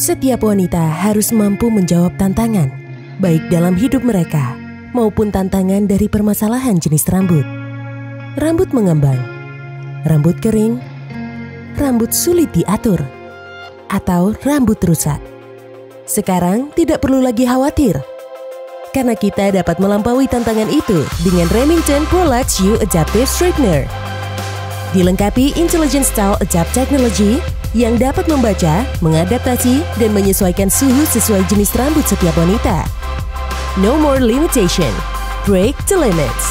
Setiap wanita harus mampu menjawab tantangan, baik dalam hidup mereka maupun tantangan dari permasalahan jenis rambut. Rambut mengembang, rambut kering, rambut sulit diatur, atau rambut rusak. Sekarang tidak perlu lagi khawatir, karena kita dapat melampaui tantangan itu dengan Remington ProLux U Adaptive Straightener. Dilengkapi Intelligent Style Adapt Technology yang dapat membaca, mengadaptasi, dan menyesuaikan suhu sesuai jenis rambut setiap wanita. No more limitation. Break the limits.